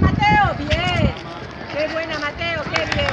Mateo, bien. Qué buena, Mateo, qué bien.